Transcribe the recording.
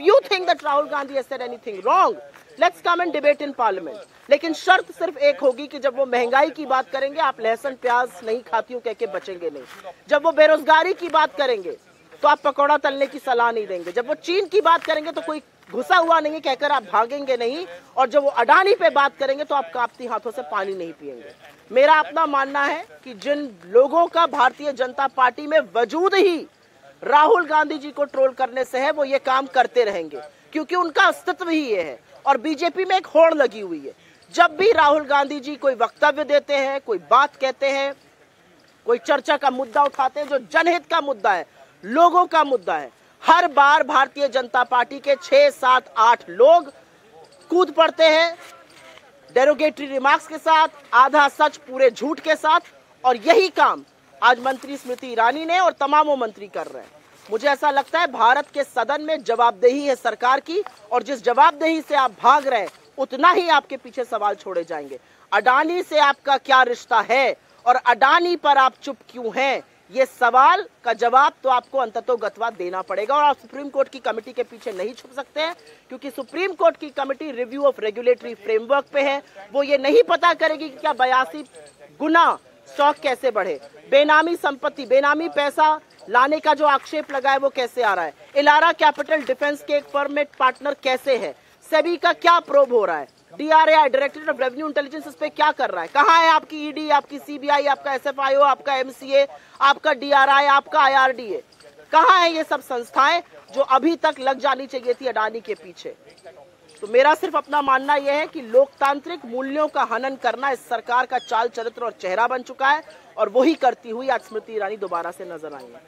You think that Rahul Gandhi has said anything wrong? Let's come and debate in parliament. लेकिन शर्त सिर्फ़ एक होगी कि जब वो महँगाई की बात करेंगे, आप लहसुन, प्याज नहीं खाती हूँ, कह के बचेंगे नहीं जब वो बेरोजगारी की बात करेंगे तो आप पकौड़ा तलने की सलाह नहीं देंगे जब वो चीन की बात करेंगे तो कोई घुसा हुआ नहीं कहकर आप भागेंगे नहीं और जब वो अडानी पे बात करेंगे तो आप कांपती हाथों से पानी नहीं पिएँगे मेरा अपना मानना है कि जिन लोगों का भारतीय जनता पार्टी में वजूद ही राहुल गांधी जी को ट्रोल करने से है, वो ये काम करते रहेंगे, क्योंकि उनका अस्तित्व ही ये है और बीजेपी में एक होड़ लगी हुई है। जब भी राहुल गांधी जी कोई वक्तव्य देते हैं, कोई बात कहते हैं, कोई चर्चा का मुद्दा उठाते हैं, जो जनहित का मुद्दा है, लोगों का मुद्दा है, हर बार भारतीय जनता पार्टी के छह, सात, आठ लोग कूद पड़ते हैं डेरोगेटरी रिमार्क्स के साथ, आधा सच पूरे झूठ के साथ, और यही काम आज मंत्री स्मृति ईरानी ने और तमामों मंत्री कर रहे हैं। मुझे ऐसा लगता है भारत के सदन में जवाबदेही है सरकार की, और जिस जवाबदेही से आप भाग रहे हैं, उतना ही आपके पीछे सवाल छोड़े जाएँगे। अडानी से आपका क्या रिश्ता है? और अडानी पर आप चुप क्यों हैं? ये सवाल का जवाब तो आपको अंततो गतवा देना पड़ेगा, और आप सुप्रीम कोर्ट की कमेटी के पीछे नहीं छुप सकते हैं, क्योंकि सुप्रीम कोर्ट की committee review of regulatory framework पे है। वो ये नहीं पता करेगी कि क्या बयासी गुना स्टॉक कैसे बढ़े? बेनामी संपत्ति, बेनामी पैसा लाने का जो आक्षेप लगा है वो कैसे आ रहा है? इलारा कैपिटल डिफेंस के एक फर्म में पार्टनर कैसे है? सेबी का क्या प्रोब हो रहा है? DRI, directorate of revenue intelligence इस पे क्या कर रहा है? कहाँ है आपकी ईडी, आपकी सीबीआई, आपका एसएफआईओ, आपका एमसीए, आपका डीआरआई, आपका आईआरडीए? कहाँ है ये सब संस्थाएँ जो अभी तक लग जानी चाहिए थी अडानी के पीछे? तो मेरा सिर्फ़ अपना मानना यह है कि लोकतांत्रिक मूल्यों का हनन करना इस सरकार का चाल चरित्र और चेहरा बन चुका है और वही करती हुई आज स्मृति ईरानी दोबारा से नज़र आई है